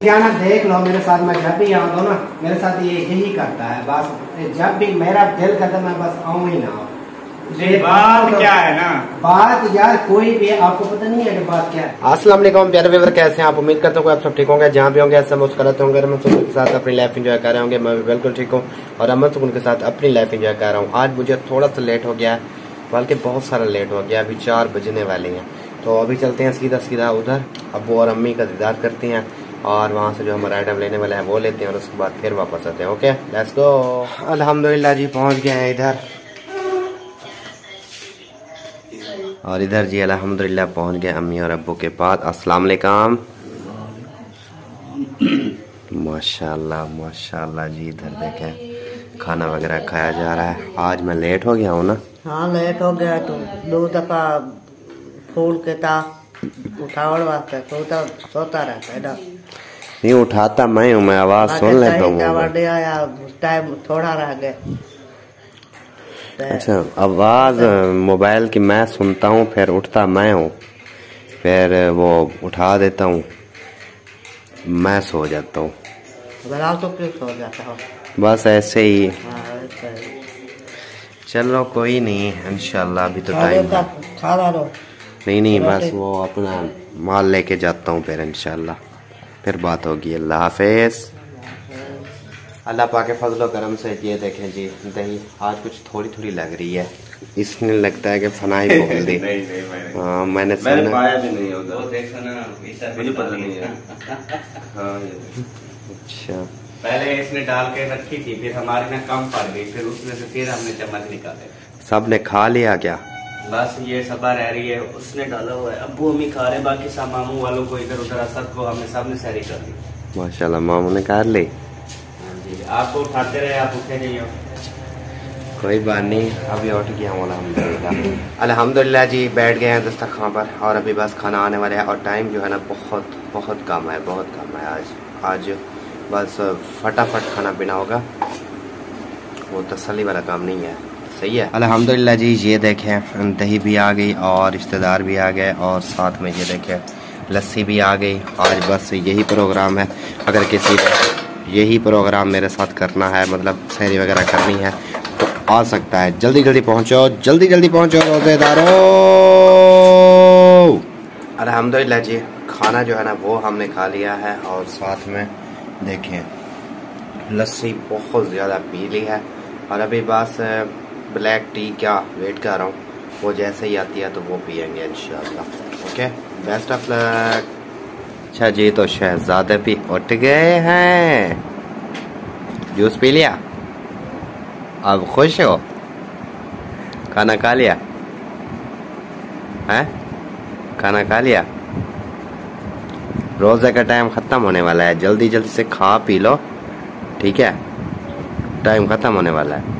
जाना देख लो मेरे साथ मैं जब भी आऊँ ना मेरे साथ ये यही करता है बस जब भी मेरा दिल करता मैं बस आऊँ ही ना। बात क्या है ना? बात यार कोई भी आपको पता नहीं है कि बात क्या है। अस्सलाम वालेकुम प्यारे व्यूवर कैसे हैं आप? उम्मीद करता हूँ आप सब ठीक होंगे जहाँ भी होंगे ऐसे मुस्कुराते होंगे अमन सुकून के साथ अपनी लाइफ एंजॉय कर रहे होंगे मैं भी बिल्कुल ठीक हूँ और अमन सुकून के साथ अपनी लाइफ एंजॉय कर रहा हूँ। आज मुझे थोड़ा सा लेट हो गया है बल्कि बहुत सारा लेट हो गया अभी चार बजने वाले हैं। तो अभी चलते हैं सीधा सीधा उधर अबू और अम्मी का दीदार करते हैं। और वहाँ से जो हमारा आइटम लेने वाले है वो लेते हैं और उसके बाद फिर वापस आते हैं ओके लेट्स गो अल्हम्दुलिल्लाह जी पहुँच गए हैं इधर। और इधर जी अल्हम्दुलिल्लाह पहुँच गए अम्मी और अब्बू के पास। अस्सलाम वालेकुम। माशाल्लाह माशाल्लाह जी इधर देखें खाना वगैरह खाया जा रहा है। आज मैं लेट हो गया हूँ ना? हाँ लेट हो गया तू। दो दफ़ा फूल के ता उठावड़ वास्ते सोता सोता रहता है नहीं उठाता मैं हूँ मैं आवाज़ सुन लेता हूँ। टाइम थोड़ा रह गया। अच्छा आवाज़ मोबाइल की मैं सुनता हूँ फिर उठता मैं हूँ फिर वो उठा देता हूँ मैं सो जाता हूँ। तो बस ऐसे ही। ऐसे ही। चलो कोई नहीं इंशाल्लाह अभी तो टाइम है। नहीं नहीं बस वो अपना माल लेके जाता हूँ फिर इंशाल्लाह। फिर बात होगी। अल्लाह हाफिज। अल्लाह पाके फजलो करम से ये देखें जी दही आज कुछ थोड़ी थोड़ी लग रही है। इसने लगता है कि फनाई बोल दी नहीं नहीं मैंने हाँ मैंने मैंने सुना पाया भी नहीं होगा वो देखो ना मुझे पता नहीं है। हाँ ये अच्छा। पहले इसने डाल के रखी थी फिर हमारी ना कम पड़ गई फिर उसमें से फिर हमने चम्मच निकाले। सबने खा लिया क्या? बस ये सबा रह रही है उसने डाला हुआ है। अबू अम्मी खा रहे हैं, बाकी सब मामू वालों को इधर उधर असर को हमने सबने सैरी कर दी। माशाल्लाह मामू ने कर ली? हाँ जी आपको उठाते रहे आप उठे नहीं हो। कोई बात नहीं अभी उठ गया हूँ अल्हम्दुलिल्लाह। अल्हम्दुलिल्लाह जी बैठ गए हैं दस्तरखान पर और अभी बस खाना आने वाला है और टाइम जो है ना बहुत बहुत कम है बहुत कम है आज आज बस फटाफट खाना पीना होगा। वो तसली वाला काम नहीं है। सही है। अल्हम्दुलिल्लाह जी ये देखें दही भी आ गई और रिश्तेदार भी आ गए और साथ में ये देखें लस्सी भी आ गई। आज बस यही प्रोग्राम है। अगर किसी यही प्रोग्राम मेरे साथ करना है मतलब सहरी वगैरह करनी है तो आ सकता है। जल्दी जल्दी पहुंचो जल्दी जल्दी पहुंचो रोजेदारों! अल्हम्दुलिल्लाह जी खाना जो है ना वो हमने खा लिया है और साथ में देखें लस्सी बहुत ज़्यादा पी ली है। और अभी बस ब्लैक टी क्या? वेट कर रहा हूँ। वो जैसे ही आती है तो वो पियेंगे इन ओके? बेस्ट ऑफ़ लक अच्छा जी तो शहजादे भी उठ गए हैं। जूस पी लिया? अब खुश हो? खाना खा लिया? हैं? खाना खा लिया? रोज़े का टाइम ख़त्म होने वाला है। जल्दी जल्दी से खा पी लो। ठीक है? टाइम ख़त्म होने वाला है।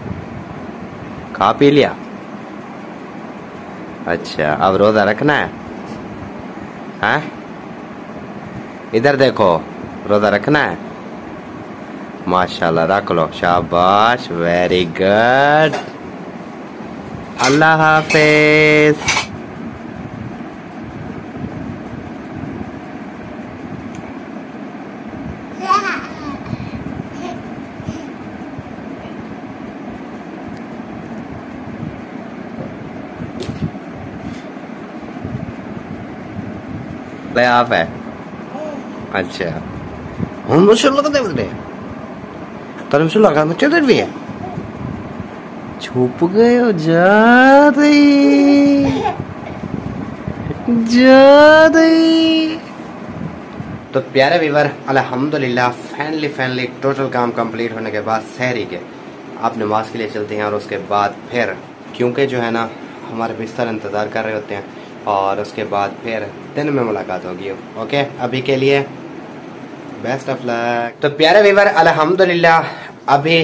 खा पी लिया अच्छा अब रोज़ा रखना है हैं इधर देखो रोज़ा रखना है माशाल्लाह रख लो शाबाश वेरी गुड अल्लाह हाफिज बड़े आप है। अच्छा। हूँ लगा लगते बड़े तेरे मुझसे लगा मैं चल भी है। छुप गए हो जा तो प्यारे वीवर अल्हम्दुलिल्लाह फैनली फैनली टोटल काम कंप्लीट होने के बाद सहरी के आप नमाज़ के लिए चलते हैं और उसके बाद फिर, क्योंकि जो है ना, हमारे बिस्तर इंतज़ार कर रहे होते हैं। और उसके बाद फिर दिन में मुलाकात होगी ओके अभी के लिए बेस्ट ऑफ़ लक तो प्यारे वीवर अल्हम्दुलिल्लाह, अभी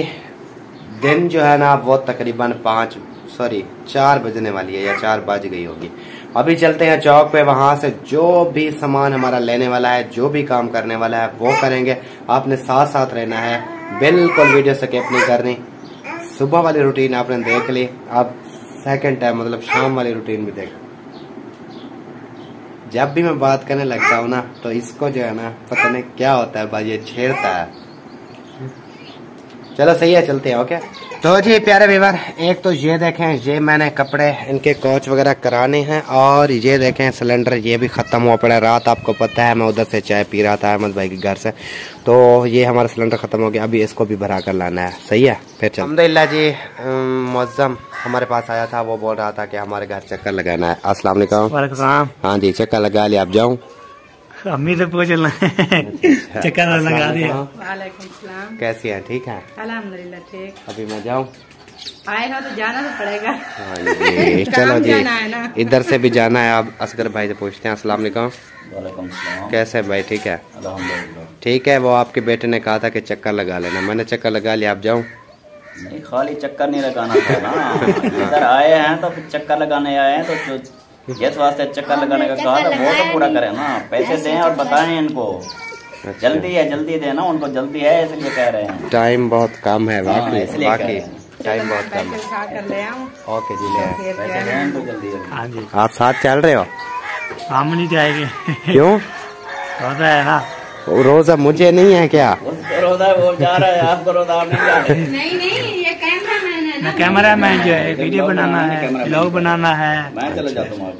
दिन जो है ना, वो तकरीबन पाँच सॉरी चार बजने वाली है या चार बज गई होगी। अभी चलते हैं चौक पे, वहाँ से जो भी सामान हमारा लेने वाला है, जो भी काम करने वाला है, वो करेंगे। आपने साथ साथ रहना है, बिल्कुल वीडियो स्किप नहीं करनी। सुबह वाली रूटीन आपने देख ली, अब सेकंड टाइम मतलब शाम वाली रूटीन भी देख। जब भी मैं बात करने लगता हूँ ना तो इसको जो है ना पता नहीं क्या होता है भाई ये छेड़ता है। चलो सही है चलते हैं ओके? तो जी प्यारे विवर एक तो ये देखें ये मैंने कपड़े इनके कोच वगैरह कराने हैं और ये देखें सिलेंडर ये भी ख़त्म हुआ पड़ा रात आपको पता है मैं उधर से चाय पी रहा था अहमद भाई के घर से। तो ये हमारा सिलेंडर ख़त्म हो गया अभी इसको भी भरा कर लाना है। सही है? फिर चल। अलहमदिल्ला जी मौजम हमारे पास आया था वो बोल रहा था कि हमारे घर चक्कर लगाना है। अस्सलाम वालेकुम हाँ जी चक्कर लगा लिया आप जाऊँ? अम्मी से पूछ लेना चक्कर लगा दिया। कैसी है? ठीक है? अल्हम्दुलिल्लाह ठीक। अभी मैं जाऊँ? आए हो तो जाना तो पड़ेगा। हाँ जी चलो जी। ना। इधर से भी जाना है आप असगर भाई से पूछते हैं अस्सलाम वालेकुम कैसे हैं भाई ठीक है? ठीक है वो आपके बेटे ने कहा था कि चक्कर लगा लेना। मैंने चक्कर लगा लिया आप जाऊँ? नहीं खाली चक्कर नहीं लगाना था ना। इधर आए हैं तो चक्कर लगाने आए हैं तो जो जिस वास्ते चक्कर लगाने का कहा था वो तो पूरा करें ना। पैसे दें और बताएँ इनको। जल्दी है जल्दी देना उनको जल्दी है इसलिए कह रहे हैं। टाइम बहुत कम है हाँ, बाकी बाकी हैं। टाइम बहुत कम है। ओके जी ले दें है? हाँ जी। आप साथ चल रहे हो? हम नहीं जाएँगे। क्यों? होता है ना। रोजा मुझे नहीं है क्या? रोजा वो जा रहा है आपको रोजा आप नहीं जा रहे नहीं नहीं ये कैमरा मैन ना कैमरा मैन जो है वीडियो बनाना है। ब्लॉग बनाना है। मैं चले जाता हूँ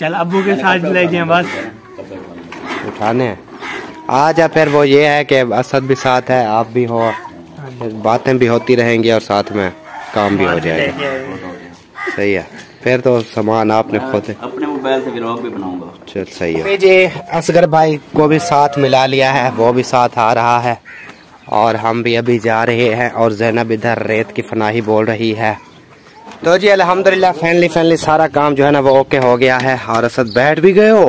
चल अबू के साथ ले जाए बस। उठाने हैं। आ जा फिर वो ये है कि असद भी साथ है आप भी हो। बातें भी होती रहेंगी और साथ में काम भी हो जाएगा। सही है। फिर तो सामान आपने खुद अपने मोबाइल से व्लॉग भी बनाऊँगा। चल सही है। जी असगर भाई को भी साथ मिला लिया है वो भी साथ आ रहा है। और हम भी अभी जा रहे हैं और जैनब इधर रेत की फनाही बोल रही है। तो जी अल्हम्दुलिल्लाह फैनली फैनली सारा काम जो है ना वो ओके हो गया है। और असद बैठ भी गए हो?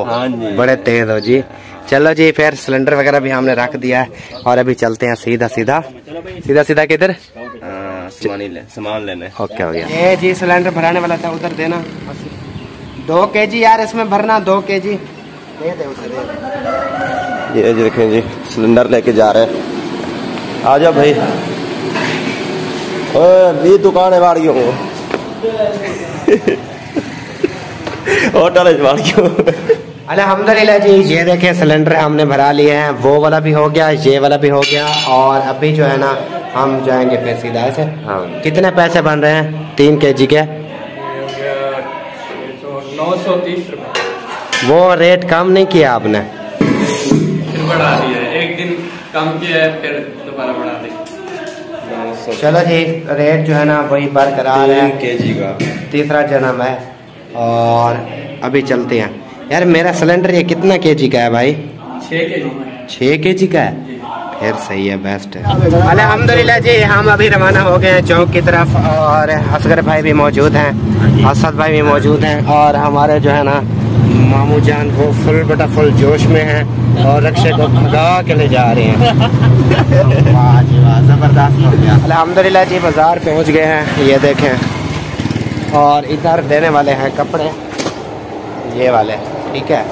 बड़े तेज हो जी। चलो जी फिर सिलेंडर वगैरह भी हमने रख दिया है और अभी चलते हैं सीधा सीधा। सीधा सीधा किधर? सामान ले सामान लेने। ओके हो गया। ये जी सिलेंडर भराने वाला था उधर देना। दो के जी यार इसमें भरना दो के जी दे दे उसे दे दे। ये जी देखें जी सिलेंडर लेके जा रहे हैं। आ जाओ भाई भी दुकान है। वाड़ियों को होटल है वाड़ियों अल्हम्दुलिल्लाह जी ये देखें सिलेंडर हमने भरा लिए हैं। वो वाला भी हो गया ये वाला भी हो गया। और अभी जो है ना हम जाएँगे फिर सीधा ऐसे हाँ। कितने पैसे बन रहे हैं? तीन के जी के। नौ सौ तीस रुपये वो रेट कम नहीं किया आपने? फिर बढ़ा दिया एक दिन कम किया है फिर दोबारा बढ़ा चलो जी रेट जो है ना वही बरकरार है। के जी का। तीसरा जन्म है। और अभी चलते हैं। यार मेरा सिलेंडर ये कितना के जी का है भाई? छः के जी छः के जी का है? फिर सही है बेस्ट है। अलहमदिल्ला जी हम अभी रवाना हो गए हैं चौक की तरफ़। और असगर भाई भी मौजूद हैं असद भाई भी मौजूद हैं। और हमारे जो है ना मामू जान वो फुल बटा फुल जोश में है और रक्षे को भगा के ले जा रहे हैं। वाह जी ज़बरदस्त हो गया। अलहमदिल्ला जी बाज़ार पहुँच गए हैं ये देखें। और इधर देने वाले हैं कपड़े ये वाले ठीक है।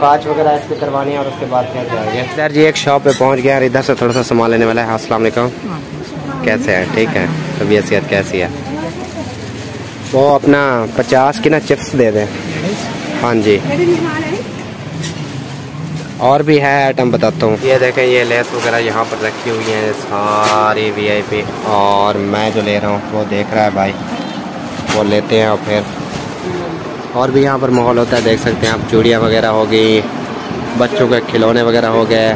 कांच वगैरह इसके करवानी है और उसके बाद फिर जाएँगे। इधर जी एक शॉप पे पहुँच गया और इधर से थोड़ा सा सामान लेने वाला है। अस्सलाम वालेकुम। कैसे हैं? ठीक है तबीयत सेहत कैसी है? वो अपना पचास की ना चिप्स दे दें। हाँ जी। और भी है आइटम बताता हूँ। ये देखें ये लेस वगैरह यहाँ पर रखी हुई है सारी वीआईपी और मैं जो ले रहा हूँ वो देख रहा है भाई। वो लेते हैं और फिर और भी यहाँ पर माहौल होता है देख सकते हैं आप चूड़ियाँ वगैरह हो गई बच्चों के खिलौने वगैरह हो गए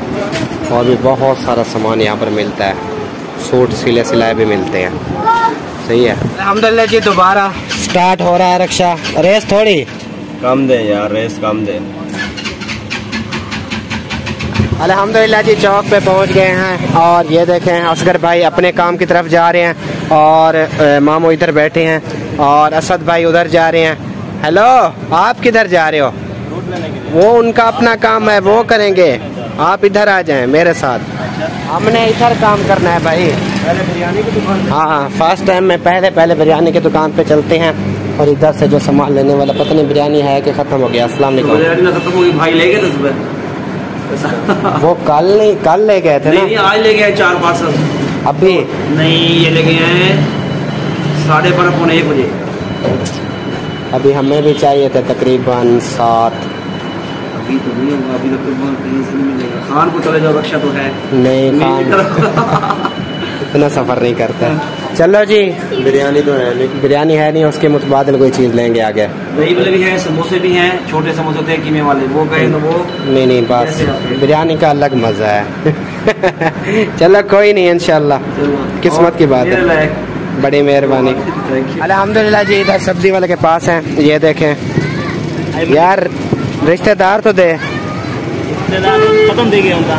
और भी बहुत सारा सामान यहाँ पर मिलता है। सूट सिले सिलाए भी मिलते हैं। सही है। अलहमदिल्ला जी दोबारा। स्टार्ट हो रहा है रक्षा। रेस थोड़ी। कम दे यार रेस कम दे। अल्हम्दुलिल्लाह जी चौक पे पहुँच गए हैं और ये देखें असगर भाई अपने काम की तरफ़ जा रहे हैं और मामू इधर बैठे हैं और असद भाई उधर जा रहे हैं। हेलो आप किधर जा रहे हो? वो उनका अपना काम है वो करेंगे। आप इधर आ जाएँ मेरे साथ। हमने इधर काम करना है भाई। पहले बिरयानी की दुकान हाँ हाँ फ़र्स्ट टाइम में पहले पहले बिरयानी की दुकान पे चलते हैं और इधर से जो सामान लेने वाला पता नहीं बिरयानी है कि ख़त्म हो गया अस्सलाम वालेकुम। खत्म हुई भाई ले गए सुबह। वो कल नहीं कल ले गए थे ना। आज ले गए चार पार्सल अभी? नहीं ये ले गए हैं साढ़े बारह पौने एक बजे। अभी हमें भी चाहिए थे तकरीबन सात अभी तो नहीं होगा अभी तो कहीं से नहीं मिलेगा। खान को चले जाओ रक्षा तो है। नहीं खान। इतना सफ़र नहीं करते। चलो जी। बिरयानी तो है नहीं बिरयानी है नहीं उसके मुतबादल कोई चीज़ लेंगे आगे। दही वाले भी हैं समोसे भी हैं छोटे समोसे होते हैं कीमे वाले। वो कहें तो वो नहीं नहीं बस? बिरयानी का अलग मज़ा है। चलो कोई नहीं इंशाल्लाह। किस्मत की बात है। बड़ी मेहरबानी। Thank अल्हम्दुलिल्लाह जी इधर सब्ज़ी वाले के पास हैं। ये देखें। यार रिश्तेदार तो दे। खत्म दे गया उनका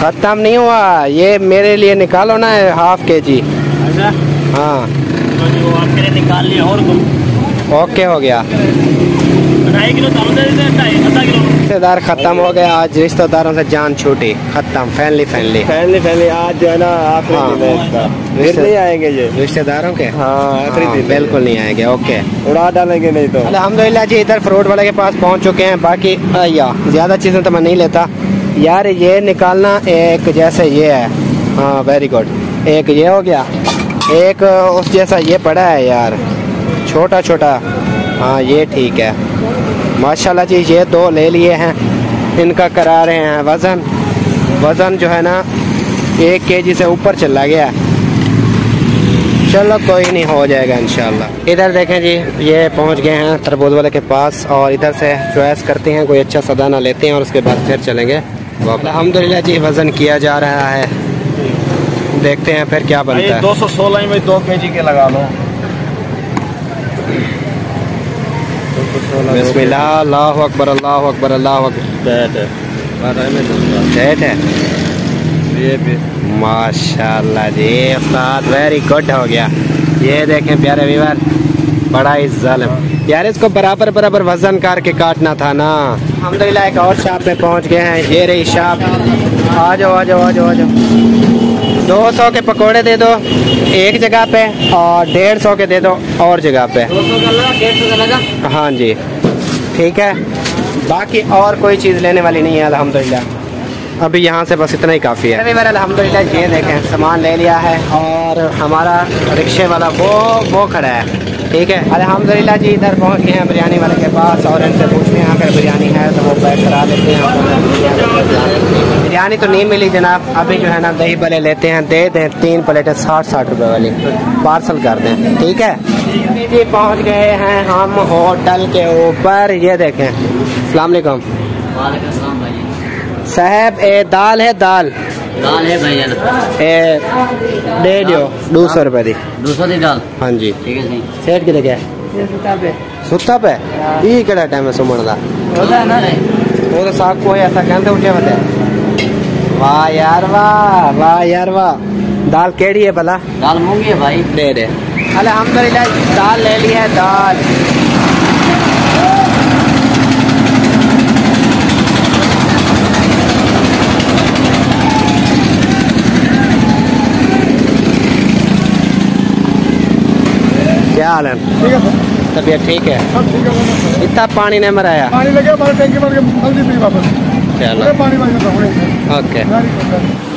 खत्म नहीं हुआ। ये मेरे लिए निकालो ना हाफ़ के जी। अच्छा। हाँ। तो जो आपके लिए निकाल लिया और ओके हो गया। ढाई किलो ढाई आधा किलो। रिश्तेदार खत्म हो गया आज रिश्तेदारों से जान छूटी। खत्म फैमिली फैमिली। फैमिली फैमिली आज जो है ना आखिरी हाँ। फिर नहीं आएँगे ये। रिश्तेदारों के? हाँ आखिरी हाँ, दिन बिल्कुल नहीं आएँगे ओके। उड़ा डालेंगे नहीं तो। अल्हम्दुलिल्लाह जी इधर फ्रूट वाले के पास पहुँच चुके हैं बाकी या ज़्यादा चीज़ें तो मैं नहीं लेता। यार ये निकालना एक जैसे ये है। हाँ वेरी गुड एक ये हो गया। एक उस जैसा ये पड़ा है यार। छोटा छोटा हाँ ये ठीक है। माशाल्लाह जी, ये दो ले लिए हैं। इनका करा रहे हैं वज़न। वज़न जो है ना, एक केजी से ऊपर चला गया चलो कोई नहीं, हो जाएगा इंशाल्लाह। इधर देखें जी, ये पहुँच गए हैं तरबूज वाले के पास और इधर से चॉइस करते हैं, कोई अच्छा सदाना लेते हैं और उसके बाद फिर चलेंगे। अलहमदिल्ला जी, वज़न किया जा रहा है। देखते हैं फिर क्या बनता है। दो सौ सोलह में दो के जी के लगा लो। बिस्मिल्लाह अल्लाह अकबर अल्लाह अकबर अल्लाह अकबर। डेट है। माशाल्लाह जी उस्ताद वेरी गुड हो गया। ये देखें प्यारे व्यूवर बड़ा ही जालिम। यार इसको बराबर बराबर वज़न करके काटना था ना। अलहमदिल्ला एक और शॉप पे पहुँच गए हैं। ये रही शॉप आ जाओ आ जाओ आ जाओ आ जाओ। दो सौ के पकोड़े दे दो एक जगह पे और डेढ़ सौ के दे दो और जगह पे। हाँ जी। ठीक है। बाकी और कोई चीज़ लेने वाली नहीं है अल्हम्दुलिल्लाह। अभी यहाँ से बस इतना ही काफ़ी है। अभी अलहमदिल्ला ये देखें सामान ले लिया है और हमारा रिक्शे वाला वो वो खड़ा है। ठीक है? अलहमदिल्ला जी इधर पहुँच गए हैं बिरयानी वाले के पास और इनसे पूछते हैं अगर बिरयानी है? तो वो पैक करा देते हैं। बिरयानी तो नहीं मिली जनाब। अभी जो है ना दही भले लेते हैं दे दें तीन प्लेटें साठ साठ रुपए वाली। पार्सल कर दें ठीक है? जी पहुँच गए हैं हम होटल के ऊपर। ये देखें। अलैक्म साहब ए दाल है दाल? दाल है भैया ए दे दियो दो सौ रुपए दी। दो सौ दी दाल? हाँ जी। ठीक है सेठ कितने गया? सुत्ता पे। ये केड़ा टाइम है सुमन दा? वो तो साग को ऐसा कहते उठे बते वाह यार वाह वाह यार वाह दाल केड़ी है भला? दाल मूँगी है भाई। दे दे। अल्हम्दुलिल्लाह दाल ले ली है दाल। क्या हाल है? तबीयत ठीक है? इतना पानी नहीं मराया। पानी लगे हमारे टैंकी भर के जल्दी पी वापस। चलो। पानी ओके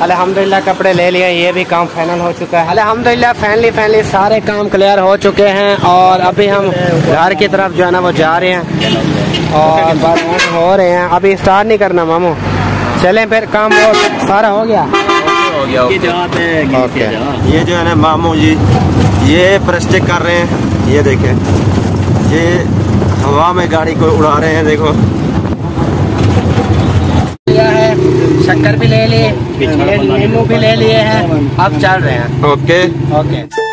अल्हम्दुलिल्लाह कपड़े ले लिए ये भी काम फाइनल हो चुका है। अल्हम्दुलिल्लाह फैमिली फैमिली सारे काम क्लियर हो चुके हैं और अभी हम घर की तरफ़ जो है ना वो जा रहे हैं और बस हो रहे हैं। अभी स्टार्ट नहीं करना मामू। चलें फिर काम वो सारा हो गया? हो गया ये ओके ये जो है ना मामू जी ये प्रेस्टिक कर रहे हैं। ये देखें ये हवा में गाड़ी को उड़ा रहे हैं देखो लिया है शक्कर भी ले लिए नींबू भी ले लिए हैं। अब चल रहे हैं। ओके। ओके।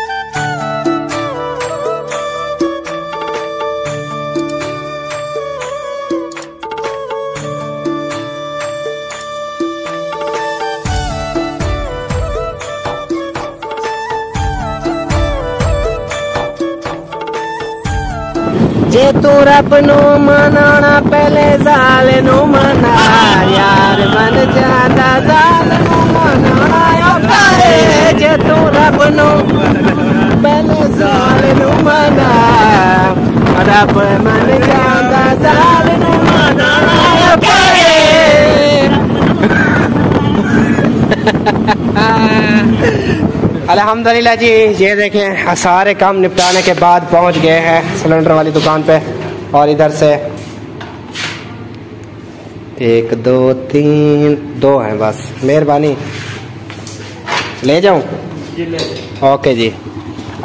जे तू रब नु मनाना पहले साल नु मना यार मन जादा साल नु मनाना ओ करे जे तू रब नु पहले साल नु मना रब मन जादा साल नु मनाना ओ करे अल्हम्दुलिल्लाह जी ये देखें सारे काम निपटाने के बाद पहुँच गए हैं सिलेंडर वाली दुकान पे और इधर से एक दो तीन दो हैं बस। मेहरबानी। ले जाऊँ? ओके जी।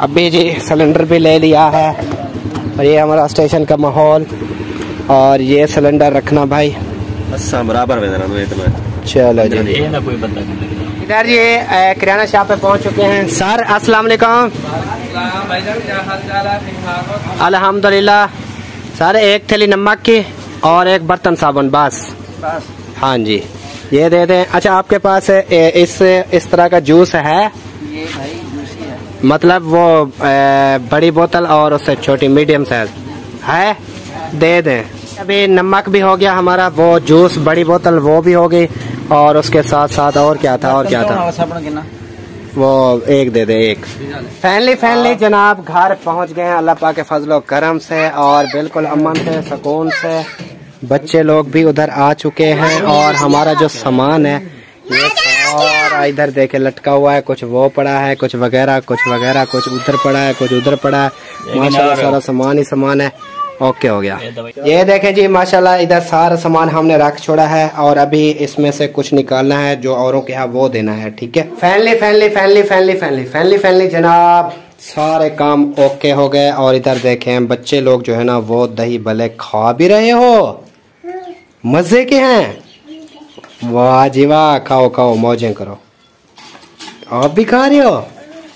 अभी जी सिलेंडर भी ले लिया है और ये हमारा स्टेशन का माहौल और ये सिलेंडर रखना भाई। बराबर चलो जी। ना कोई बंदा इधर ये किराना शॉप पे पहुँच चुके हैं। सर अस्सलाम वालेकुम। अल्हम्दुलिल्लाह। सर एक थैली नमक की और एक बर्तन साबुन बस। हाँ जी। ये दे दें। अच्छा आपके पास इस इस तरह का जूस है? ये भाई जूसी है। मतलब वो बड़ी बोतल और उससे छोटी मीडियम साइज़। है? दे दें। अभी नमक भी हो गया हमारा वो जूस बड़ी बोतल वो भी हो गई और उसके साथ साथ और क्या था और क्या था? वो एक दे दे एक। फैनली फैनली जनाब घर पहुँच गए हैं अल्लाह पाक के फजलो करम से और बिल्कुल अमन से सुकून से। बच्चे लोग भी उधर आ चुके हैं और हमारा जो सामान है ये सारा इधर देखे लटका हुआ है कुछ वो पड़ा है कुछ वगैरह कुछ वगैरह कुछ उधर पड़ा है कुछ उधर पड़ा है। माशाल्लाह सारा सामान ही सामान है। ओके हो गया। ये देखें जी माशाल्लाह इधर सारा सामान हमने रख छोड़ा है और अभी इसमें से कुछ निकालना है जो औरों के यहाँ वो देना है ठीक है? Finally finally finally finally finally finally finally जनाब सारे काम ओके हो गए और इधर देखें बच्चे लोग जो है ना वो दही भले खा भी रहे हो मज़े के हैं। वाह जी वाह खाओ खाओ मौजें करो। आप भी खा रहे हो?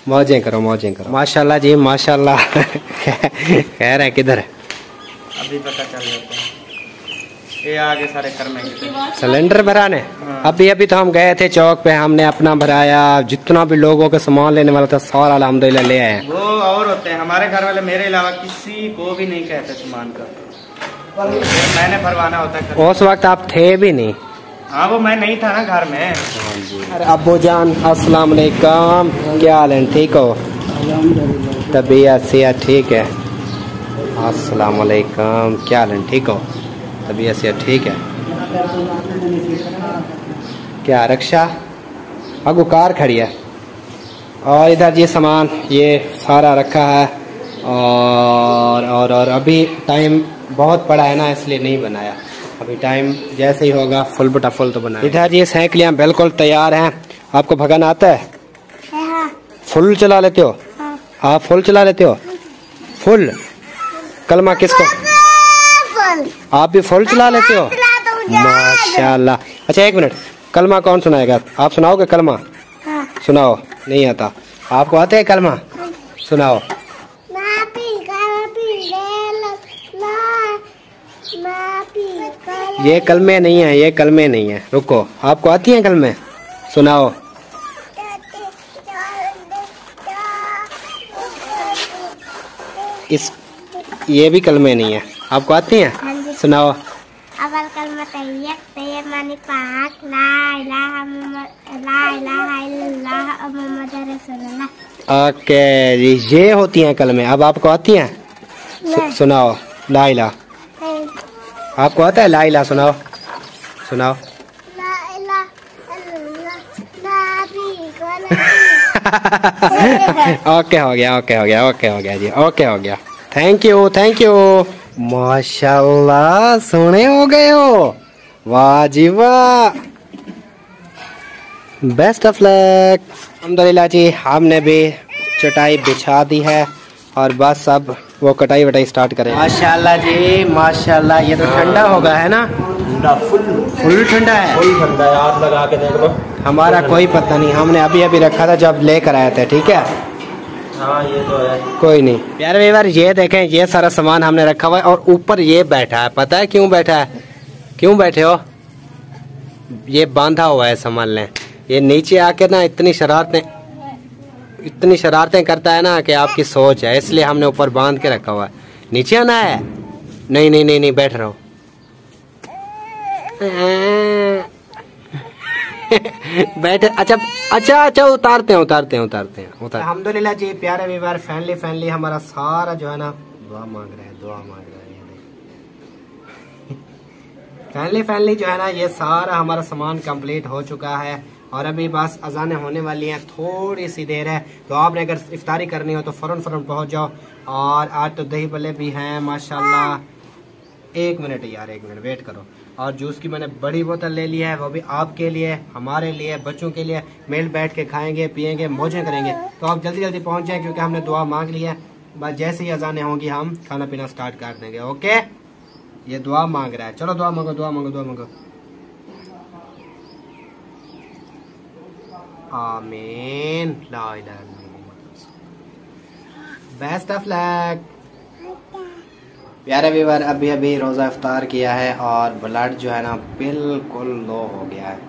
मौजें करो मौजें करो। माशाल्लाह जी माशाल्लाह। खैर है किधर है? अभी पता चल जाता है। ये आगे सारे कर्मे सिलेंडर भराने? हाँ। अभी अभी तो हम गए थे चौक पे हमने अपना भराया। जितना भी लोगों का सामान लेने वाला था सारा अलहमदिल्ला ले आए वो और होते हैं। हमारे घर वाले मेरे अलावा किसी को भी नहीं कहते सामान का। मैंने भरवाना होता है उस वक्त आप थे भी नहीं। हाँ वो मैं नहीं था ना घर में। अरे अब्बू जान अस्सलाम वालेकुम। क्या हाल है? ठीक हो? तबीयत सेहत ठीक है? अस्सलाम वालेकुम क्या हाल है? ठीक हो? तबीयत सेहत ठीक है? क्या रक्षा? अगू कार खड़ी है। और इधर ये सामान ये सारा रखा है। और और और अभी टाइम बहुत पड़ा है ना इसलिए नहीं बनाया। अभी टाइम जैसे ही होगा फुल बटा फुल तो बनाया। इधर ये सैकलियाँ बिल्कुल तैयार हैं। आपको भगन आता है? फुल चला लेते हो। आप फुल चला लेते हो? फुल? कलमा किसको? आप भी फुल चला लेते हो? माशाल्लाह। अच्छा एक मिनट। कलमा कौन सुनाएगा? आप सुनाओगे कलमा हाँ। सुनाओ। नहीं आता। आपको आता है कलमा सुनाओ। ये कलमे नहीं है ये कलमे नहीं है। रुको। आपको आती हैं कलमे सुनाओ। इस ये भी कलमे नहीं है। आपको आती हैं? सुनाओ। अवल कलमा तैयब तैयब मानी पाक ला इलाहा ला इलाहा इल्लल्लाह और रसूलुल्लाह। ओके जी ये होती हैं कलमे अब आपको आती हैं? सु, सुनाओ। लाइला आपको आता है लाइला सुनाओ। सुनाओ। ला ओके हो गया ओके हो गया ओके हो गया जी ओके हो गया। थैंक यू थैंक यू माशाल्लाह सोने हो गए हो। वाह जी वाह। बेस्ट ऑफ़ लक अलहमदिल्ला जी हमने भी चटाई बिछा दी है और बस अब वो कटाई वटाई स्टार्ट करें। माशाल्लाह जी माशाल्लाह ये तो ठंडा होगा है ना? ठंडा फुल। फुल ठंडा है। फुल ठंडा है आग लगा के देख लो। हमारा कोई पता नहीं हमने अभी अभी रखा था जब लेकर आए थे ठीक है? हाँ ये तो है। कोई नहीं। प्यारे व्यवहार ये देखें ये सारा सामान हमने रखा हुआ है और ऊपर ये बैठा है। पता है क्यों बैठा है? क्यों बैठे हो? ये बांधा हुआ है सामान लें। ये नीचे आके ना इतनी शरारतें इतनी शरारतें करता है ना कि आपकी सोच है इसलिए हमने ऊपर बाँध के रखा हुआ है। नीचे आना है? नहीं नहीं नहीं नहीं बैठ रहो। बैठे अच्छा अच्छा अच्छा उतारते हैं उतारते हैं उतारते हैं उतार अलहमदुल्ला जी, प्यारे व्यवहार फैमिली फैमिली हमारा सारा जो है ना, दुआ मांग रहा है, दुआ मांग रहा है फैमिली फैमिली जो है ना, ये सारा हमारा सामान कंप्लीट हो चुका है और अभी बस अजानें होने वाली हैं, थोड़ी सी देर है। तो आपने अगर इफ्तारी करनी हो तो फ़ौरन फ़ौरन पहुँच जाओ और आज तो दही भल्ले भी हैं, माशाल्लाह। एक मिनट यार, एक मिनट वेट करो। और जूस की मैंने बड़ी बोतल ले ली है, वो भी आपके लिए हमारे लिए बच्चों के लिए मेल बैठ के खाएँगे पियेंगे मौजें करेंगे। तो आप जल्दी जल्दी पहुँच जाए, क्योंकि हमने दुआ मांग ली है। बस जैसे ही अजाने होंगी, हम खाना पीना स्टार्ट कर देंगे ओके ये दुआ मांग रहा है। चलो दुआ मांगो दुआ मांगो दुआ मांगो। आमीन। बेस्ट ऑफ़ लक प्यारे व्यूवर, अभी अभी रोज़ा इफ्तार किया है और ब्लड जो है ना बिल्कुल लो हो गया है।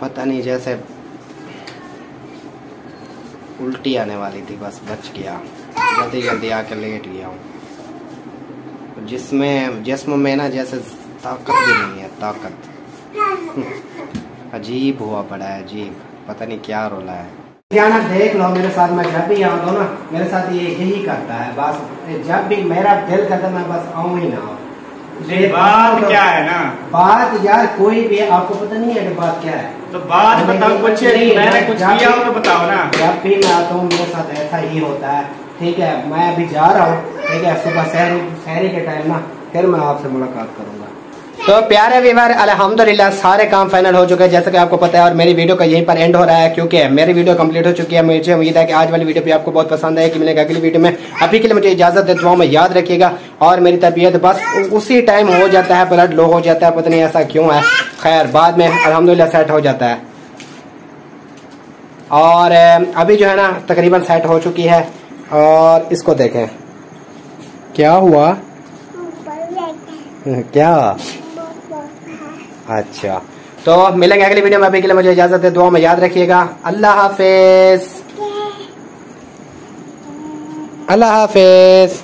पता नहीं, जैसे उल्टी आने वाली थी, बस बच गया। जल्दी जल्दी आके लेट गया हूँ। जिसमें, जिसम में ना जैसे ताकत भी नहीं है, ताकत। अजीब हुआ पड़ा है, अजीब। पता नहीं क्या रोला है। ना देख लो मेरे साथ मैं जब भी आऊँ ना मेरे साथ ये यही करता है बस जब भी मेरा दिल करता मैं बस आऊँ ही ना। बात तो क्या है ना? बात यार कोई भी आपको पता नहीं है कि बात क्या है। तो बात बताओ कुछ नहीं मैंने कुछ किया तो बताओ ना। जब भी मैं आता हूँ मेरे साथ ऐसा ही होता है ठीक है? मैं अभी जा रहा हूँ ठीक है? सुबह शहरी शहरी के टाइम ना फिर मैं आपसे मुलाकात करूँगा। तो प्यारे व्यवहार अल्हम्दुलिल्लाह सारे काम फाइनल हो चुके हैं जैसे कि आपको पता है और मेरी वीडियो का यहीं पर एंड हो रहा है क्योंकि मेरी वीडियो कंप्लीट हो चुकी है। मुझे उम्मीद है कि आज वाली वीडियो भी आपको बहुत पसंद है कि मिलेगा अगली वीडियो में। अभी के लिए मुझे इजाज़त देता हूँ मैं याद रखिएगा और मेरी तबीयत बस उसी टाइम हो जाता है ब्लड लो हो जाता है पता नहीं ऐसा क्यों है। खैर बाद में अलहमदिल्ला सेट हो जाता है। और अभी जो है ना तकरीबन सेट हो चुकी है और इसको देखें। क्या हुआ? क्या? अच्छा। तो मिलेंगे अगली वीडियो में, अभी के लिए मुझे इजाज़त है दुआ में याद रखिएगा। अल्लाह हाफिज। अल्लाह हाफिज।